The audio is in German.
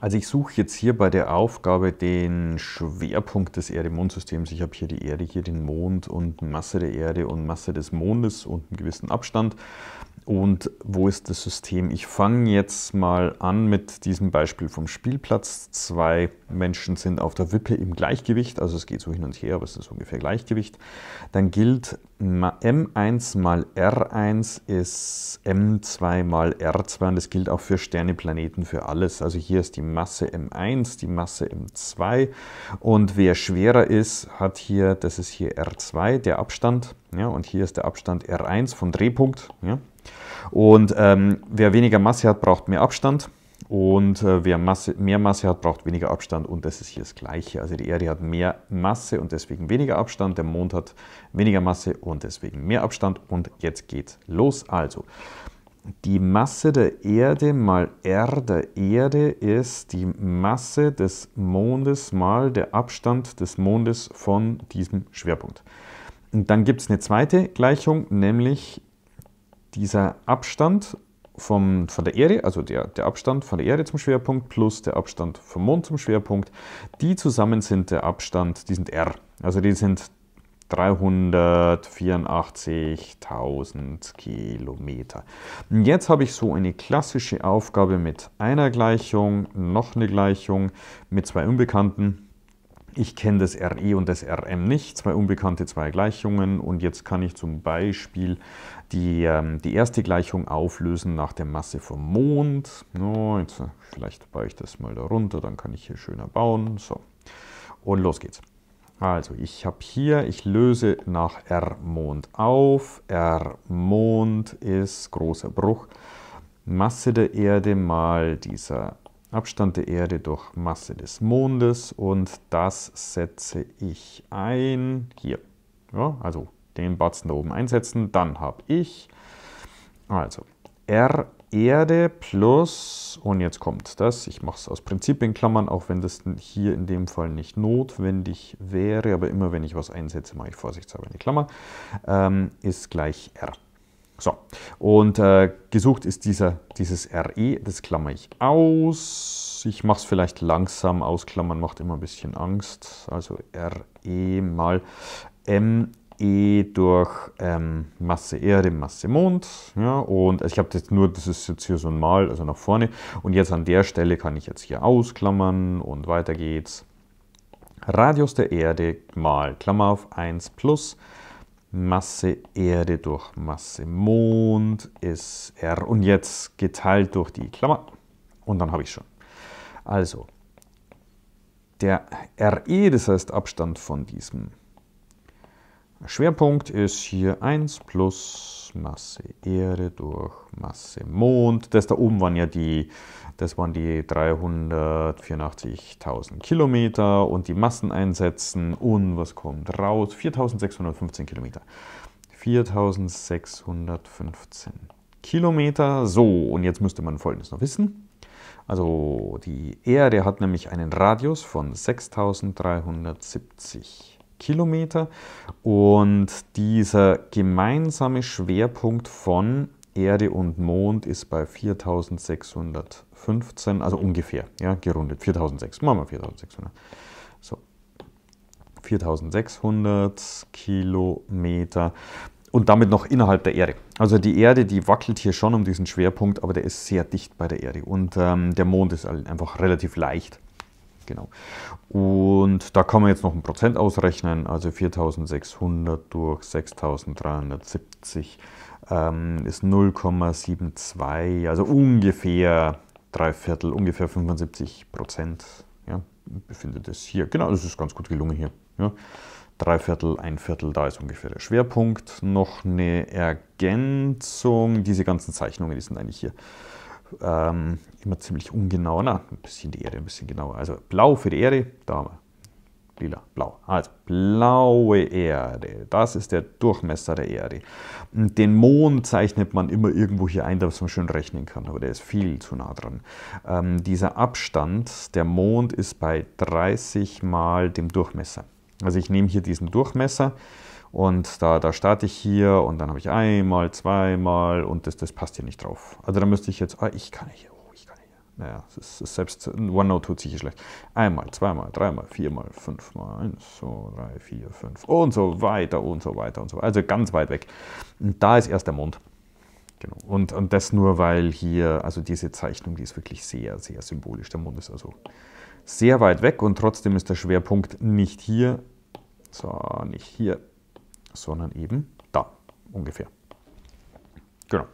Also ich suche jetzt hier bei der Aufgabe den Schwerpunkt des Erde-Mond-Systems. Ich habe hier die Erde, hier den Mond und Masse der Erde und Masse des Mondes und einen gewissen Abstand. Und wo ist das System? Ich fange jetzt mal an mit diesem Beispiel vom Spielplatz. Zwei Menschen sind auf der Wippe im Gleichgewicht, also es geht so hin und her, aber es ist ungefähr Gleichgewicht. Dann gilt M1 mal R1 ist M2 mal R2 und das gilt auch für Sterne, Planeten, für alles. Also hier ist die Masse M1, die Masse M2 und wer schwerer ist, hat hier, das ist hier R2, der Abstand, ja, und hier ist der Abstand R1 vom Drehpunkt, ja, und ähm, wer weniger Masse hat, braucht mehr Abstand. Und äh, wer Masse, mehr Masse hat, braucht weniger Abstand. Und das ist hier das Gleiche. Also die Erde hat mehr Masse und deswegen weniger Abstand. Der Mond hat weniger Masse und deswegen mehr Abstand. Und jetzt geht's los. Also die Masse der Erde mal R der Erde ist die Masse des Mondes mal der Abstand des Mondes von diesem Schwerpunkt. Und dann gibt es eine zweite Gleichung, nämlich dieser Abstand vom, von der Erde, also der, der Abstand von der Erde zum Schwerpunkt plus der Abstand vom Mond zum Schwerpunkt, die zusammen sind der Abstand, die sind r. Also die sind 384.000 Kilometer. Jetzt habe ich so eine klassische Aufgabe mit einer Gleichung, noch eine Gleichung mit zwei Unbekannten ich kenne das RE und das RM nicht, zwei unbekannte, zwei Gleichungen und jetzt kann ich zum Beispiel die, ähm, die erste Gleichung auflösen nach der Masse vom Mond. No, jetzt, äh, vielleicht baue ich das mal da runter, dann kann ich hier schöner bauen. So, und los geht's. Also ich habe hier, ich löse nach R-Mond auf. R-Mond ist großer Bruch. Masse der Erde mal dieser Abstand der Erde durch Masse des Mondes und das setze ich ein hier. Ja, also den Batzen da oben einsetzen, dann habe ich also R Erde plus, und jetzt kommt das, ich mache es aus Prinzip in Klammern, auch wenn das hier in dem Fall nicht notwendig wäre, aber immer wenn ich was einsetze, mache ich vorsichtshalber eine Klammer, ähm, ist gleich R. So, und äh, gesucht ist dieser, dieses RE, das klammer ich aus. Ich mache es vielleicht langsam, ausklammern macht immer ein bisschen Angst. Also RE mal ME durch ähm, Masse Erde, Masse Mond. Ja, und ich habe das nur, das ist jetzt hier so ein Mal, also nach vorne. Und jetzt an der Stelle kann ich jetzt hier ausklammern und weiter geht's. Radius der Erde mal Klammer auf 1 plus Masse Erde durch Masse. Mond ist R. Und jetzt geteilt durch die Klammer. Und dann habe ich schon. Also der RE, das heißt Abstand von diesem Schwerpunkt, ist hier 1 plus Masse Erde durch Masse Mond. Das da oben waren ja die das waren die 384.000 Kilometer und die Massen einsetzen und was kommt raus? 4.615 Kilometer. 4.615 Kilometer. So, und jetzt müsste man Folgendes noch wissen. Also die Erde hat nämlich einen Radius von 6.370 Kilometer und dieser gemeinsame Schwerpunkt von Erde und Mond ist bei 4615, also ungefähr, ja, gerundet, 4006, machen wir 4600. So, 4600 Kilometer und damit noch innerhalb der Erde. Also die Erde, die wackelt hier schon um diesen Schwerpunkt, aber der ist sehr dicht bei der Erde und ähm, der Mond ist einfach relativ leicht. Genau. Und da kann man jetzt noch ein Prozent ausrechnen, also 4600 durch 6370 ähm, ist 0,72, also ungefähr drei Viertel, ungefähr 75 Prozent. Ja, befindet es hier. Genau, das ist ganz gut gelungen hier. Ja. Drei Viertel, ein Viertel, da ist ungefähr der Schwerpunkt. Noch eine Ergänzung. Diese ganzen Zeichnungen, die sind eigentlich hier ähm, immer ziemlich ungenau. Na, ein bisschen die Erde, ein bisschen genauer. Also blau für die Erde, da haben wir lila, blau. Also blaue Erde, das ist der Durchmesser der Erde. Den Mond zeichnet man immer irgendwo hier ein, dass man schön rechnen kann, aber der ist viel zu nah dran. Ähm, dieser Abstand, der Mond ist bei 30 mal dem Durchmesser. Also ich nehme hier diesen Durchmesser und da, da starte ich hier und dann habe ich einmal, zweimal und das, das passt hier nicht drauf. Also da müsste ich jetzt, ah, ich kann hier, oh, ich kann hier. Naja, es ist, selbst OneNote tut sich schlecht. Einmal, zweimal, dreimal, viermal, fünfmal, eins, zwei, drei, vier, fünf und so weiter und so weiter und so weiter. Also ganz weit weg. Und da ist erst der Mond. Genau. Und, und das nur, weil hier, also diese Zeichnung, die ist wirklich sehr, sehr symbolisch. Der Mond ist also sehr weit weg und trotzdem ist der Schwerpunkt nicht hier, so nicht hier, sondern eben da ungefähr. Genau.